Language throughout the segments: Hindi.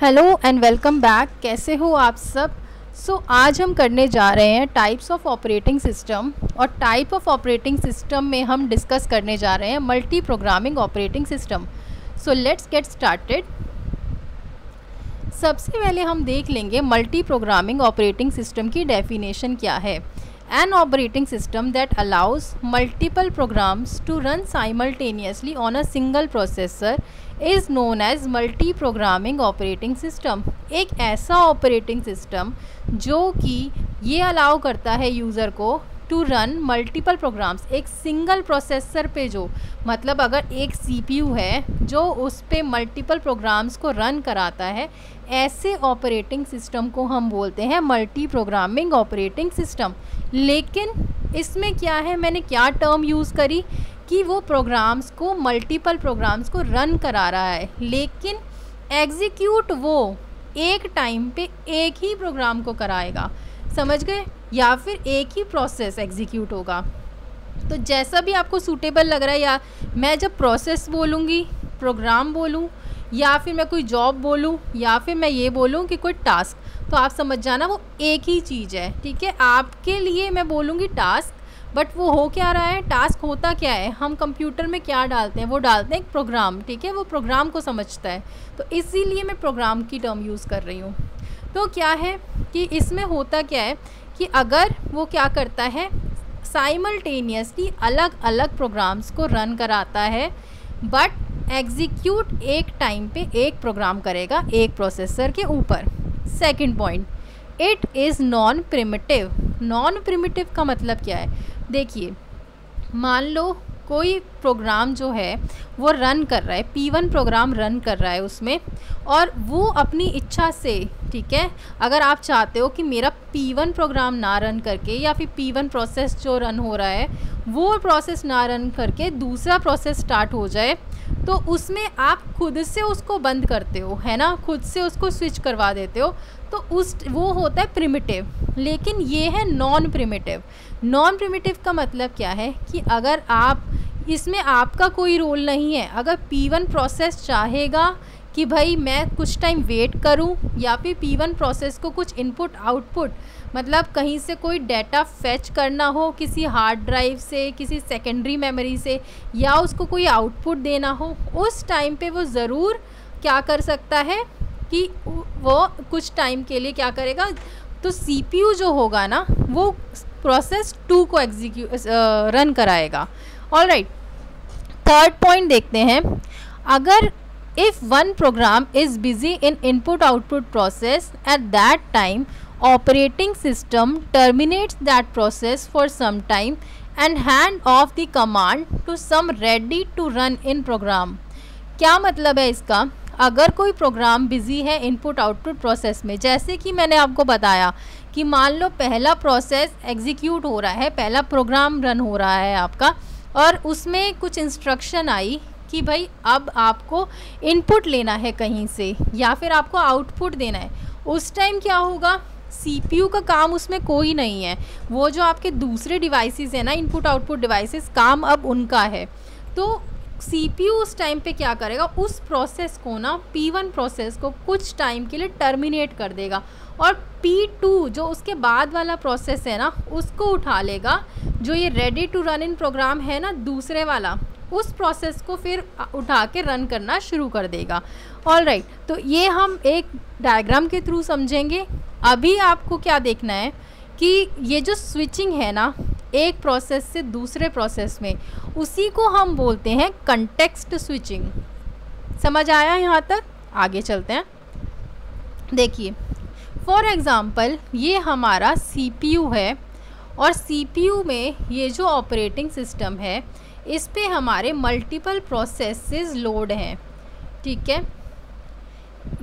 Hello and welcome back. कैसे हो आप सब? सो so, आज हम करने जा रहे हैं टाइप्स ऑफ़ ऑपरेटिंग सिस्टम और टाइप ऑफ़ ऑपरेटिंग सिस्टम में हम डिस्कस करने जा रहे हैं multiprogramming operating system so let's get started सबसे पहले हम देख लेंगे मल्टी प्रोग्रामिंग ऑपरेटिंग सिस्टम की डेफिनेशन क्या है। An operating system that allows multiple programs to run simultaneously on a single processor is known as multiprogramming operating system एक ऐसा ऑपरेटिंग सिस्टम जो कि ये अलाउ करता है यूज़र को टू रन मल्टीपल प्रोग्राम्स एक सिंगल प्रोसेसर पे जो मतलब अगर एक सीपीयू है जो उस पर मल्टीपल प्रोग्राम्स को रन कराता है, ऐसे ऑपरेटिंग सिस्टम को हम बोलते हैं मल्टी प्रोग्रामिंग ऑपरेटिंग सिस्टम लेकिन इसमें क्या है, मैंने क्या टर्म यूज़ करी कि वो प्रोग्राम्स को मल्टीपल प्रोग्राम्स को रन करा रहा है। लेकिन एग्जीक्यूट वो एक टाइम पे एक ही प्रोग्राम को कराएगा। समझ गए? या फिर एक ही प्रोसेस एग्जीक्यूट होगा। तो जैसा भी आपको सूटेबल लग रहा है, या मैं जब प्रोसेस बोलूँगी प्रोग्राम बोलूँ, या फिर मैं कोई जॉब बोलूँ, या फिर मैं ये बोलूँ कि कोई टास्क तो आप समझ जाना, वो एक ही चीज़ है, ठीक है? आपके लिए मैं बोलूँगी टास्क बट वो हो क्या रहा है? टास्क होता क्या है? हम कंप्यूटर में क्या डालते हैं? वो डालते हैं एक प्रोग्राम ठीक है? वो प्रोग्राम को समझता है। तो इसीलिए मैं प्रोग्राम की टर्म यूज़ कर रही हूँ। तो क्या है कि इसमें होता क्या है कि अगर वो क्या करता है? साइमल्टेनियसली अलग अलग प्रोग्राम्स को रन कराता है बट एग्जीक्यूट एक टाइम पे एक प्रोग्राम करेगा, एक प्रोसेसर के ऊपर। Second point, it is non primitive. Non primitive का मतलब क्या है? देखिए, मान लो कोई प्रोग्राम जो है, वो रन कर रहा है पी वन प्रोग्राम रन कर रहा है उसमें, और वो अपनी इच्छा से, ठीक है, अगर आप चाहते हो कि मेरा पी वन प्रोग्राम ना रन करके, या फिर पी वन प्रोसेस जो रन हो रहा है, वो प्रोसेस ना रन करके दूसरा प्रोसेस स्टार्ट हो जाए तो उसमें आप खुद से उसको बंद करते हो, है ना? खुद से उसको स्विच करवा देते हो। तो उस, वो होता है प्रिमिटिव लेकिन ये है नॉन प्रिमिटिव नॉन प्रिमिटिव का मतलब क्या है? कि अगर आप, इसमें आपका कोई रोल नहीं है। अगर पी वन प्रोसेस चाहेगा कि भाई मैं कुछ टाइम वेट करूँ या फिर पी वन प्रोसेस को कुछ इनपुट आउटपुट मतलब कहीं से कोई डाटा फेच करना हो, किसी हार्ड ड्राइव से, किसी सेकेंडरी मेमोरी से, या उसको कोई आउटपुट देना हो, उस टाइम पे वो ज़रूर क्या कर सकता है कि वो कुछ टाइम के लिए क्या करेगा? तो सीपीयू जो होगा ना, वो प्रोसेस टू को एग्जीक्यू रन कराएगा। ऑल राइट थर्ड पॉइंट देखते हैं। अगर one program is busy in input output process at that time operating system terminates that process for some time and hand off the command to some ready to run in program क्या मतलब है इसका? अगर कोई प्रोग्राम बिज़ी है इनपुट आउटपुट प्रोसेस में, जैसे कि मैंने आपको बताया कि मान लो पहला प्रोसेस एग्जीक्यूट हो रहा है, पहला प्रोग्राम रन हो रहा है आपका, और उसमें कुछ इंस्ट्रक्शन आई कि भाई अब आपको इनपुट लेना है कहीं से या फिर आपको आउटपुट देना है। उस टाइम क्या होगा? सीपीयू का काम उसमें कोई नहीं है। वो जो आपके दूसरे डिवाइसेस हैं ना इनपुट आउटपुट डिवाइसेस काम अब उनका है। तो सीपीयू उस टाइम पे क्या करेगा? उस प्रोसेस को ना P1 प्रोसेस को कुछ टाइम के लिए टर्मिनेट कर देगा। और P2 जो उसके बाद वाला प्रोसेस है ना, उसको उठा लेगा। जो ये ready to run in program है ना, दूसरे वाला उस प्रोसेस को फिर उठा के रन करना शुरू कर देगा। ऑल राइट right, तो ये हम एक डायग्राम के थ्रू समझेंगे। अभी आपको क्या देखना है कि ये जो स्विचिंग है ना एक प्रोसेस से दूसरे प्रोसेस में उसी को हम बोलते हैं कंटेक्स्ट स्विचिंग समझ आया यहाँ तक? आगे चलते हैं। देखिए फॉर एग्ज़ाम्पल ये हमारा सीपीयू है और सीपीयू में ये जो ऑपरेटिंग सिस्टम है इस पे हमारे मल्टीपल प्रोसेसेस लोड हैं, ठीक है?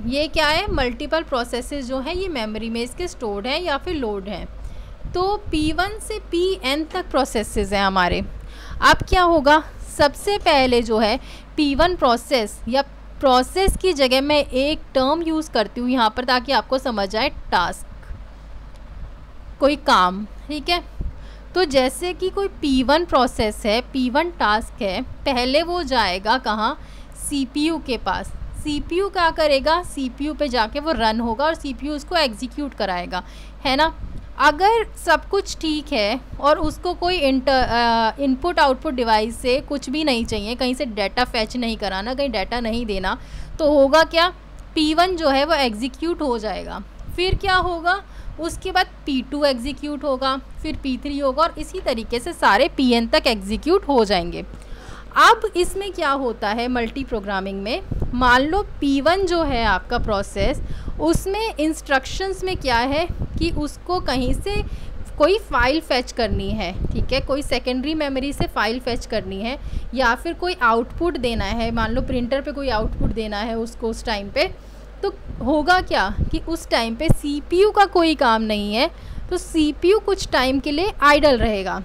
ये क्या है? मल्टीपल प्रोसेसेस जो हैं, ये मेमोरी में इसके स्टोर्ड हैं या फिर लोड हैं। तो P1 से Pn तक प्रोसेसेस हैं हमारे। अब क्या होगा? सबसे पहले जो है P1 प्रोसेस या प्रोसेस की जगह मैं एक टर्म यूज़ करती हूँ यहाँ पर ताकि आपको समझ आए टास्क कोई काम, ठीक है? तो जैसे कि कोई P1 प्रोसेस है P1 टास्क है, पहले वो जाएगा कहाँ? CPU के पास। सीपीयू क्या करेगा? सीपीयू पे जाके वो रन होगा और सीपीयू उसको एग्जीक्यूट कराएगा। है ना? अगर सब कुछ ठीक है और उसको कोई इंटर इनपुट आउटपुट डिवाइस से कुछ भी नहीं चाहिए, कहीं से डाटा फैच नहीं कराना, कहीं डाटा नहीं देना तो होगा क्या? P1 जो है वो एग्जीक्यूट हो जाएगा। फिर क्या होगा? उसके बाद P2 एग्जीक्यूट होगा, फिर P3 होगा और इसी तरीके से सारे Pn तक एग्जीक्यूट हो जाएँगे। अब इसमें क्या होता है मल्टी प्रोग्रामिंग में? मान लो P1 जो है आपका प्रोसेस उसमें इंस्ट्रक्शंस में क्या है कि उसको कहीं से कोई फ़ाइल फैच करनी है, ठीक है? कोई सेकेंडरी मेमोरी से फ़ाइल फैच करनी है या फिर कोई आउटपुट देना है। मान लो प्रिंटर पे कोई आउटपुट देना है उसको उस टाइम पे। तो होगा क्या कि उस टाइम पे सीपीयू का कोई काम नहीं है तो सीपीयू कुछ टाइम के लिए आइडल रहेगा।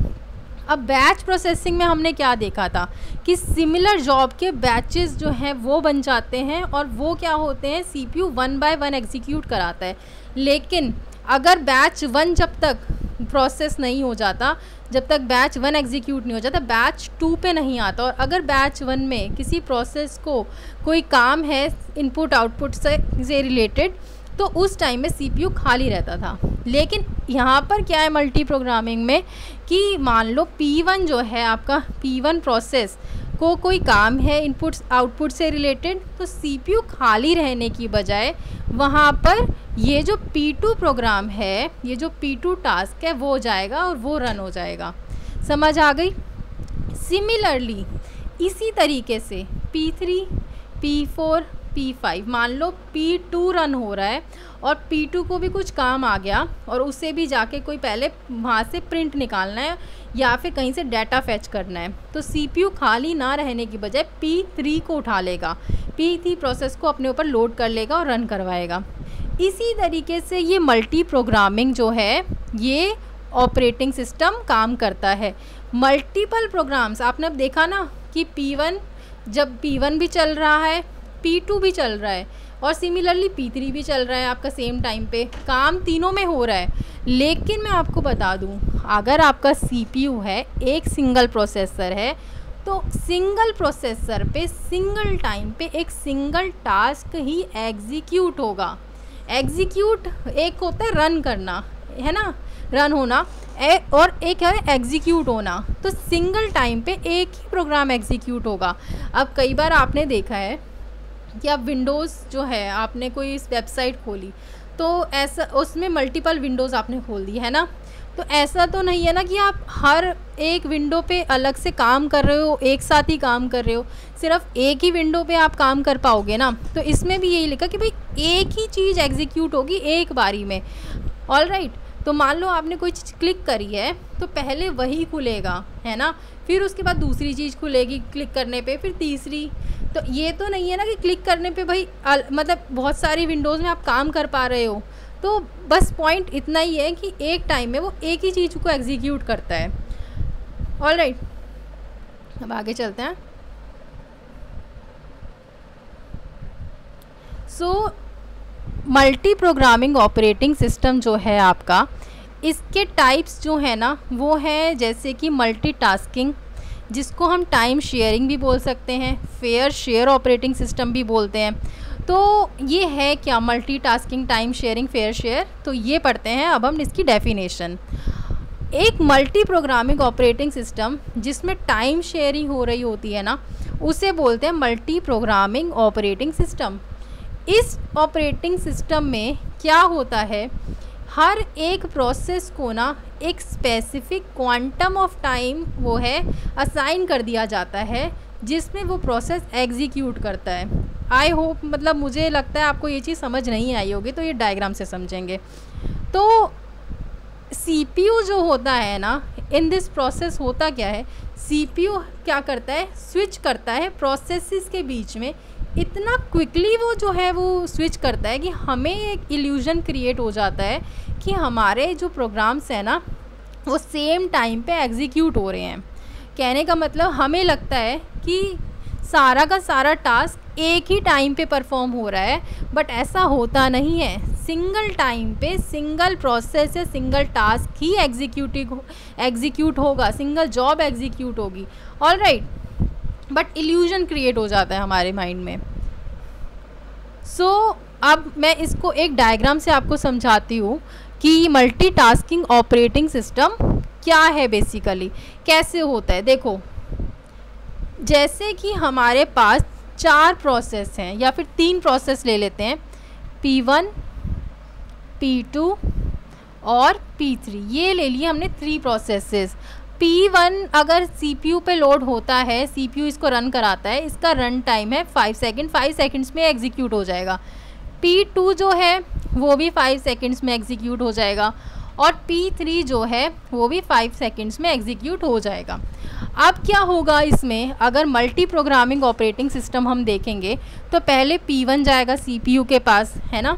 अब बैच प्रोसेसिंग में हमने क्या देखा था कि सिमिलर जॉब के बैचेस जो हैं, वो बन जाते हैं और वो क्या होते हैं CPU one by one execute कराता है। लेकिन अगर बैच वन जब तक प्रोसेस नहीं हो जाता, जब तक बैच वन एग्जीक्यूट नहीं हो जाता, बैच टू पे नहीं आता। और अगर बैच वन में किसी प्रोसेस को कोई काम है इनपुट आउटपुट से से रिलेटेड तो उस टाइम में सीपीयू खाली रहता था। लेकिन यहाँ पर क्या है मल्टी प्रोग्रामिंग में कि मान लो P1 जो है आपका P1 प्रोसेस को कोई काम है इनपुट आउटपुट से रिलेटेड तो सीपीयू खाली रहने की बजाय वहाँ पर ये जो P2 प्रोग्राम है, ये जो P2 टास्क है, वो जाएगा और वो रन हो जाएगा। समझ आ गई? सिमिलरली इसी तरीके से P3 P4 P5 मान लो P2 रन हो रहा है और P2 को भी कुछ काम आ गया और उसे भी जाके कोई पहले वहाँ से प्रिंट निकालना है या फिर कहीं से डाटा फैच करना है। तो CPU खाली ना रहने की बजाय P3 को उठा लेगा। P3 प्रोसेस को अपने ऊपर लोड कर लेगा और रन करवाएगा। इसी तरीके से ये मल्टी प्रोग्रामिंग जो है, ये ऑपरेटिंग सिस्टम काम करता है। मल्टीपल प्रोग्राम्स आपने अब देखा ना कि P1 जब P1 भी चल रहा है P2 भी चल रहा है और सिमिलरली पी थ्री भी चल रहा है आपका सेम टाइम पे। काम तीनों में हो रहा है। लेकिन मैं आपको बता दूँ अगर आपका CPU है एक सिंगल प्रोसेसर है तो सिंगल प्रोसेसर पे सिंगल टाइम पे एक सिंगल टास्क ही एग्जीक्यूट होगा। एग्जीक्यूट एक होता है रन करना है ना? रन होना ए, और एक है एग्जीक्यूट होना। तो सिंगल टाइम पे एक ही प्रोग्राम एग्जीक्यूट होगा। अब कई बार आपने देखा है कि आप विंडोज़ जो है आपने कोई इस वेबसाइट खोली तो ऐसा उसमें मल्टीपल विंडोज़ आपने खोल दी है ना? तो ऐसा तो नहीं है ना कि आप हर एक विंडो पे अलग से काम कर रहे हो एक साथ ही काम कर रहे हो सिर्फ़ एक ही विंडो पे आप काम कर पाओगे ना? तो इसमें भी यही लिखा कि भाई एक ही चीज़ एग्जीक्यूट होगी एक बारी में। ऑल राइट right, तो मान लो आपने कोई चीज़ क्लिक करी है तो पहले वही खुलेगा है ना? फिर उसके बाद दूसरी चीज़ खुलेगी क्लिक करने पे फिर तीसरी तो ये तो नहीं है ना कि क्लिक करने पे भाई मतलब बहुत सारी विंडोज़ में आप काम कर पा रहे हो। तो बस पॉइंट इतना ही है कि एक टाइम में वो एक ही चीज़ को एग्जीक्यूट करता है। All right right. अब आगे चलते हैं। So multi programming operating system जो है आपका, इसके टाइप्स जो है ना, वो है जैसे कि मल्टीटास्किंग जिसको हम टाइम शेयरिंग भी बोल सकते हैं फेयर शेयर ऑपरेटिंग सिस्टम भी बोलते हैं। तो ये है क्या multitasking time sharing fair share तो ये पढ़ते हैं, अब हम इसकी डेफिनेशन एक मल्टी प्रोग्रामिंग ऑपरेटिंग सिस्टम जिसमें टाइम शेयरिंग हो रही होती है ना, उसे बोलते हैं मल्टी प्रोग्रामिंग ऑपरेटिंग सिस्टम इस ऑपरेटिंग सिस्टम में क्या होता है हर एक प्रोसेस को ना एक स्पेसिफिक क्वांटम ऑफ़ टाइम वो है असाइन कर दिया जाता है, जिसमें वो प्रोसेस एग्जीक्यूट करता है। आई होप मतलब मुझे लगता है आपको ये चीज़ समझ नहीं आई होगी तो ये डायग्राम से समझेंगे। तो सीपीयू जो होता है ना इन दिस प्रोसेस होता क्या है? सीपीयू क्या करता है? स्विच करता है प्रोसेस के बीच में इतना क्विकली वो जो है वो स्विच करता है कि हमें एक इल्यूज़न क्रिएट हो जाता है कि हमारे जो प्रोग्राम्स हैं ना, वो सेम टाइम पे एग्जीक्यूट हो रहे हैं। कहने का मतलब हमें लगता है कि सारा का सारा टास्क एक ही टाइम पे परफॉर्म हो रहा है बट ऐसा होता नहीं है। सिंगल टाइम पे सिंगल प्रोसेस या सिंगल टास्क ही एग्जीक्यूटिव एग्जीक्यूट होगा सिंगल जॉब एग्जीक्यूट होगी। All right but illusion create हो जाता है हमारे माइंड में। सो so, अब मैं इसको एक डायग्राम से आपको समझाती हूँ कि मल्टीटास्किंग ऑपरेटिंग सिस्टम क्या है बेसिकली कैसे होता है? देखो जैसे कि हमारे पास चार प्रोसेस हैं या फिर तीन प्रोसेस ले लेते हैं P1, P2 और P3 ये ले लिए हमने थ्री प्रोसेसेस P1 अगर CPU पे लोड होता है CPU इसको रन कराता है, इसका रन टाइम है फाइव सेकेंड फाइव सेकेंड्स में एग्जीक्यूट हो जाएगा। P2 जो है, वो भी फाइव सेकेंड्स में एग्जीक्यूट हो जाएगा और P3 जो है, वो भी फाइव सेकेंड्स में एग्जीक्यूट हो जाएगा। अब क्या होगा इसमें? अगर मल्टी प्रोग्रामिंग ऑपरेटिंग सिस्टम हम देखेंगे तो पहले P1 जाएगा CPU के पास, है ना?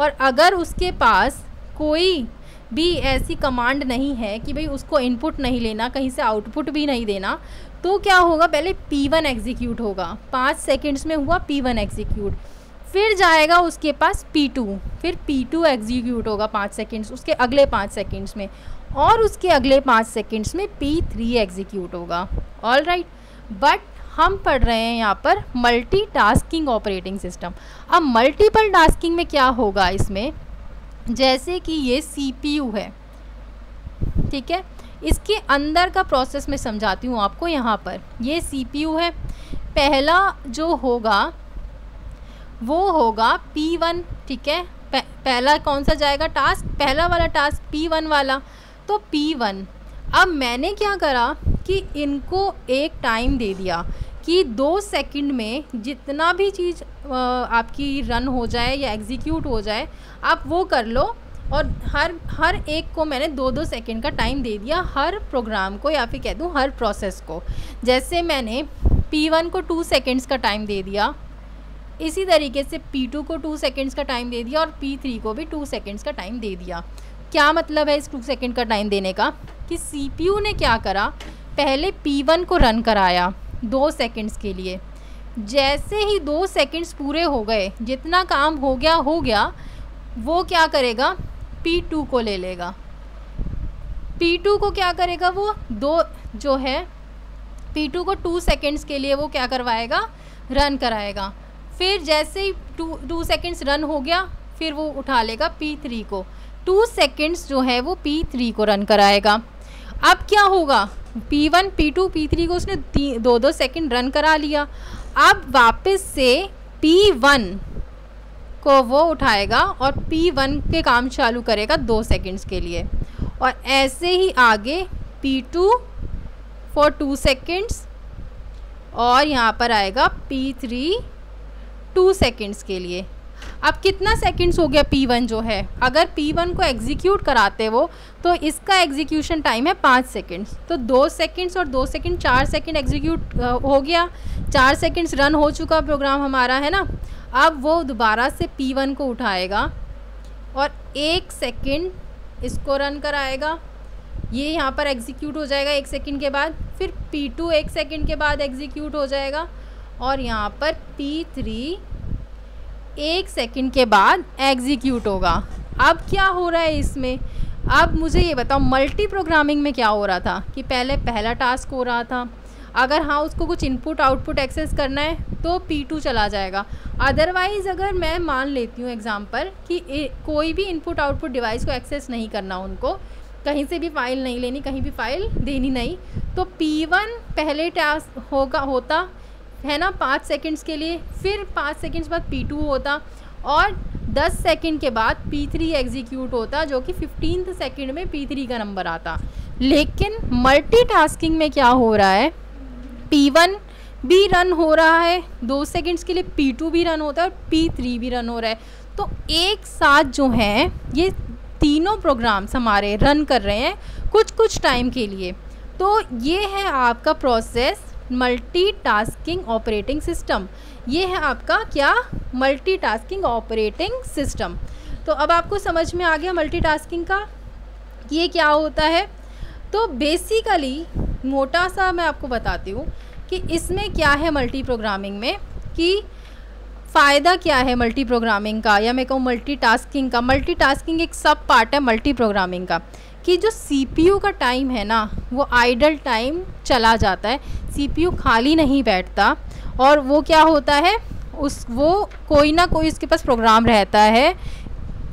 और अगर उसके पास कोई भी ऐसी कमांड नहीं है कि भाई उसको इनपुट नहीं लेना, कहीं से आउटपुट भी नहीं देना तो क्या होगा? पहले P1 एग्जीक्यूट होगा। पाँच सेकेंड्स में हुआ P1 एग्जीक्यूट फिर जाएगा उसके पास P2 फिर P2 एग्जीक्यूट होगा पाँच सेकेंड्स उसके अगले पाँच सेकेंड्स में। और उसके अगले पाँच सेकेंड्स में P3 एग्जीक्यूट होगा। ऑल राइट बट हम पढ़ रहे हैं यहाँ पर मल्टी टास्किंग ऑपरेटिंग सिस्टम अब मल्टीपल टास्किंग में क्या होगा इसमें? जैसे कि ये CPU है। ठीक है? इसके अंदर का प्रोसेस मैं समझाती हूँ आपको यहाँ पर। ये CPU है। पहला जो होगा, वो होगा P1 ठीक है? पहला कौन सा जाएगा टास्क पहला वाला टास्क P1 वाला। तो P1 अब मैंने क्या करा कि इनको एक टाइम दे दिया। कि दो सेकंड में जितना भी चीज़ आपकी रन हो जाए या एग्जीक्यूट हो जाए, आप वो कर लो और हर हर एक को मैंने दो दो सेकंड का टाइम दे दिया हर प्रोग्राम को या फिर कह दूँ हर प्रोसेस को। जैसे मैंने P1 को टू सेकंड्स का टाइम दे दिया, इसी तरीके से P2 को टू सेकंड्स का टाइम दे दिया और P3 को भी टू सेकंड्स का टाइम दे दिया। क्या मतलब है इस टू सेकेंड का टाइम देने का? कि CPU ने क्या करा? पहले P1 को रन कराया। दो सेकेंड्स के लिए। जैसे ही दो सेकेंड्स पूरे हो गए, जितना काम हो गया हो गया, वो क्या करेगा? P2 को ले लेगा। P2 को क्या करेगा वो? दो जो है P2 को टू सेकेंड्स के लिए वो क्या करवाएगा? रन कराएगा। फिर जैसे ही टू टू सेकेंड्स रन हो गया, फिर वो उठा लेगा P3 को। टू सेकेंड्स जो है वो पी थ्री को रन कराएगा। अब क्या होगा? P one P two P three को उसने दो दो सेकेंड रन करा लिया। अब वापस से पी वन को वो उठाएगा और पी वन के काम चालू करेगा दो सेकेंड्स के लिए। और ऐसे ही आगे P two for two seconds और यहाँ पर आएगा पी थ्री टू सेकेंड्स के लिए। अब कितना सेकंड्स हो गया P1 जो है? अगर P1 को एग्जीक्यूट कराते वो तो इसका एग्जीक्यूशन टाइम है पाँच सेकंड्स तो दो सेकंड्स और दो सेकंड चार सेकंड एग्जीक्यूट हो गया. चार सेकंड्स रन हो चुका प्रोग्राम हमारा, है ना? अब वो दोबारा से P1 को उठाएगा और एक सेकंड इसको रन कराएगा. ये यहाँ पर एग्जीक्यूट हो जाएगा एक सेकंड के बाद. फिर P2 एक सेकंड के बाद एग्जीक्यूट हो जाएगा और यहाँ पर P3 एक सेकंड के बाद एग्जीक्यूट होगा। अब क्या हो रहा है इसमें? अब मुझे ये बताओ मल्टी प्रोग्रामिंग में क्या हो रहा था? कि पहले पहला टास्क हो रहा था। अगर हाँ उसको कुछ इनपुट आउटपुट एक्सेस करना है तो P2 चला जाएगा। अदरवाइज़ अगर मैं मान लेती हूँ एग्ज़ाम्पल कि ए, कोई भी इनपुट आउटपुट डिवाइस को एक्सेस नहीं करना उनको कहीं से भी फ़ाइल नहीं लेनी कहीं भी फ़ाइल देनी नहीं तो P1 पहले टास्क होगा होता है ना, पाँच सेकंड्स के लिए। फिर पाँच सेकंड्स बाद पी टू होता और दस सेकंड के बाद पी थ्री एग्जीक्यूट होता, जो कि फिफ्टीन सेकंड में पी थ्री का नंबर आता। लेकिन मल्टीटास्किंग में क्या हो रहा है? पी वन भी रन हो रहा है, दो सेकंड्स के लिए पी टू भी रन होता है और पी थ्री भी रन हो रहा है। तो एक साथ जो है, ये तीनों प्रोग्राम्स हमारे रन कर रहे हैं कुछ कुछ टाइम के लिए। तो ये है आपका प्रोसेस मल्टीटास्किंग ऑपरेटिंग सिस्टम ये है आपका क्या? मल्टीटास्किंग ऑपरेटिंग सिस्टम तो अब आपको समझ में आ गया मल्टीटास्किंग का? ये क्या होता है? तो बेसिकली मोटा सा मैं आपको बताती हूँ कि इसमें क्या है मल्टी प्रोग्रामिंग में? कि फ़ायदा क्या है मल्टी प्रोग्रामिंग का? या मैं कहूँ मल्टी टास्किंग का? मल्टी टास्किंग एक सब पार्ट है मल्टी प्रोग्रामिंग का। कि जो सीपीयू का टाइम है ना, वो आइडल टाइम चला जाता है। सीपीयू खाली नहीं बैठता और वो क्या होता है, उस, वो कोई ना कोई उसके पास प्रोग्राम रहता है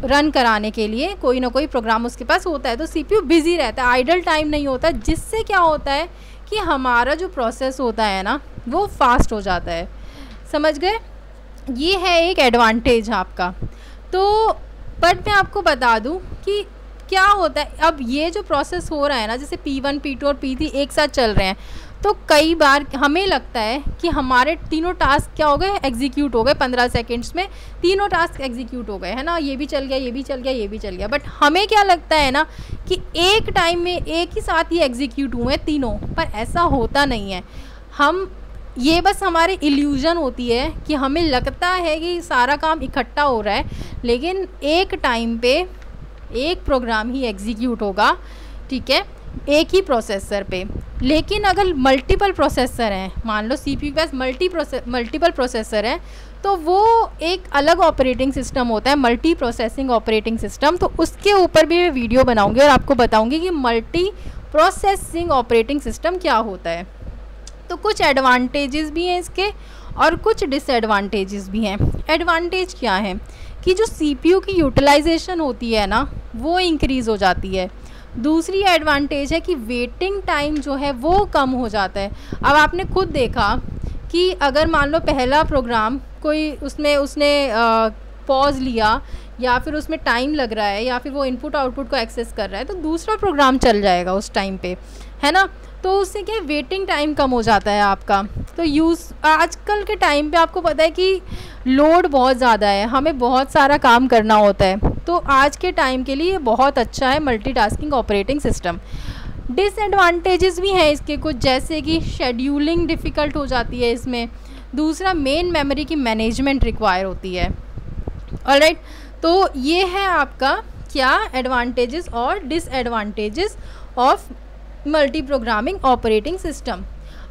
रन कराने के लिए। कोई ना कोई प्रोग्राम उसके पास होता है तो सीपीयू बिज़ी रहता है आइडल टाइम नहीं होता। जिससे क्या होता है कि हमारा जो प्रोसेस होता है ना, वो फास्ट हो जाता है। समझ गए? ये है एक एडवांटेज आपका। तो बट मैं आपको बता दूँ कि क्या होता है? अब ये जो प्रोसेस हो रहा है ना, जैसे पी वन पी टू और पी थ्री एक साथ चल रहे हैं तो कई बार हमें लगता है कि हमारे तीनों टास्क क्या हो गए? एग्जीक्यूट हो गए पंद्रह सेकेंड्स में। तीनों टास्क एग्जीक्यूट हो गए, है ना? ये भी चल गया, ये भी चल गया, ये भी चल गया। बट हमें क्या लगता है ना कि एक टाइम में एक ही साथ ही एग्जीक्यूट हुए तीनों, पर ऐसा होता नहीं है। हम, ये बस हमारे इल्यूज़न होती है कि हमें लगता है कि सारा काम इकट्ठा हो रहा है, लेकिन एक टाइम पे एक प्रोग्राम ही एग्जीक्यूट होगा, ठीक है? एक ही प्रोसेसर पे। लेकिन अगर मल्टीपल प्रोसेसर हैं, मान लो सी पी के पास मल्टी प्रोसेस मल्टीपल प्रोसेसर हैं तो वो एक अलग ऑपरेटिंग सिस्टम होता है मल्टी प्रोसेसिंग ऑपरेटिंग सिस्टम तो उसके ऊपर भी मैं वीडियो बनाऊँगी और आपको बताऊँगी कि मल्टी प्रोसेसिंग ऑपरेटिंग सिस्टम क्या होता है। तो कुछ एडवांटेजेस भी हैं इसके और कुछ डिसएडवांटेजेस भी हैं। एडवांटेज क्या है? कि जो सीपीयू की यूटिलाइजेशन होती है ना, वो इंक्रीज़ हो जाती है। दूसरी एडवांटेज है कि वेटिंग टाइम जो है, वो कम हो जाता है। अब आपने खुद देखा कि अगर मान लो पहला प्रोग्राम कोई उसमें, उसने पॉज लिया, या फिर उसमें टाइम लग रहा है, या फिर वो इनपुट आउटपुट को एक्सेस कर रहा है तो दूसरा प्रोग्राम चल जाएगा उस टाइम पे, है ना? तो उससे क्या वेटिंग टाइम कम हो जाता है आपका। तो यूज़ आजकल के टाइम पे आपको पता है कि लोड बहुत ज़्यादा है, हमें बहुत सारा काम करना होता है। तो आज के टाइम के लिए बहुत अच्छा है मल्टीटास्किंग ऑपरेटिंग सिस्टम डिसएडवांटेजेस भी हैं इसके कुछ, जैसे कि शेड्यूलिंग डिफ़िकल्ट हो जाती है इसमें। दूसरा मेन मेमोरी की मैनेजमेंट रिक्वायर होती है। और राइट तो ये है आपका क्या एडवांटेजेस और disadvantages of multiprogramming operating system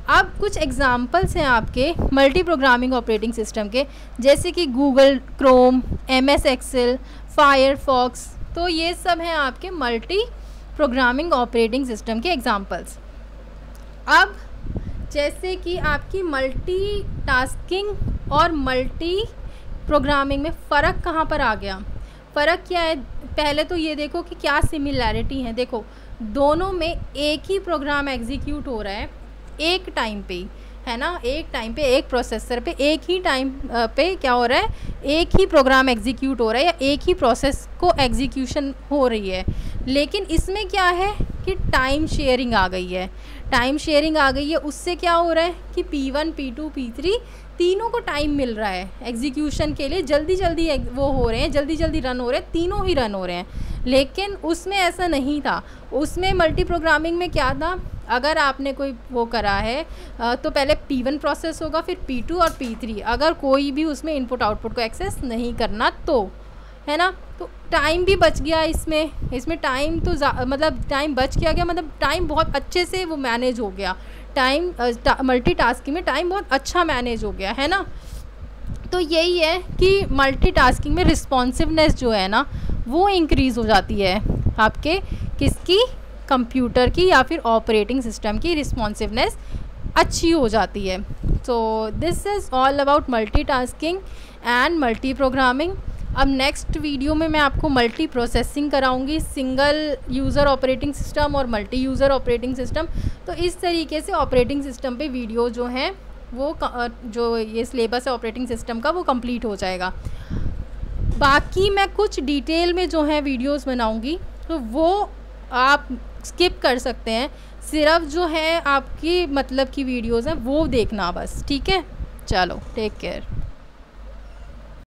अब कुछ एग्जाम्पल्स हैं आपके मल्टी प्रोग्रामिंग ऑपरेटिंग सिस्टम के, जैसे कि Google Chrome M S Excel Firefox तो ये सब हैं आपके मल्टी प्रोग्रामिंग ऑपरेटिंग सिस्टम के एग्जाम्पल्स अब जैसे कि आपकी मल्टी टास्किंग और मल्टी प्रोग्रामिंग में फ़र्क कहाँ पर आ गया? फ़र्क क्या है? पहले तो ये देखो कि क्या सिमिलैरिटी है। देखो दोनों में एक ही प्रोग्राम एग्जीक्यूट हो रहा है एक टाइम पे है ना? एक टाइम पे एक प्रोसेसर पे एक ही टाइम पे क्या हो रहा है? एक ही प्रोग्राम एग्जीक्यूट हो रहा है या एक ही प्रोसेस को एग्जीक्यूशन हो रही है। लेकिन इसमें क्या है कि टाइम शेयरिंग आ गई है। टाइम शेयरिंग आ गई है उससे क्या हो रहा है कि P1, P2, P3 तीनों को टाइम मिल रहा है। एग्जीक्यूशन के लिए जल्दी जल्दी वो हो रहे हैं जल्दी जल्दी रन हो रहे हैं तीनों ही रन हो रहे हैं। लेकिन उसमें ऐसा नहीं था। उसमें मल्टी प्रोग्रामिंग में क्या था? अगर आपने कोई वो करा है तो पहले P1 प्रोसेस होगा, फिर P2 और P3 अगर कोई भी उसमें इनपुट आउटपुट को एक्सेस नहीं करना तो है ना? तो टाइम भी बच गया इसमें। इसमें टाइम तो मतलब टाइम बच गया गया मतलब टाइम बहुत अच्छे से वो मैनेज हो गया। टाइम मल्टी में टाइम बहुत अच्छा मैनेज हो गया, है ना? तो यही है कि मल्टी टास्किंग में रिस्पॉन्सिवनेस जो है ना, वो इंक्रीज़ हो जाती है आपके किसकी? कंप्यूटर की या फिर ऑपरेटिंग सिस्टम की रिस्पॉन्सिवनेस अच्छी हो जाती है। So this is all about multi tasking and multi programming अब नेक्स्ट वीडियो में मैं आपको मल्टी प्रोसेसिंग कराऊँगी सिंगल यूज़र ऑपरेटिंग सिस्टम और मल्टी यूज़र ऑपरेटिंग सिस्टम तो इस तरीके से ऑपरेटिंग सिस्टम पे वीडियो जो हैं वो जो ये सिलेबस है ऑपरेटिंग सिस्टम का, वो कंप्लीट हो जाएगा। बाकी मैं कुछ डिटेल में जो है वीडियोस बनाऊँगी तो वो आप स्किप कर सकते हैं। सिर्फ़ जो है आपकी मतलब की वीडियोस हैं, वो देखना बस, ठीक है? चलो टेक केयर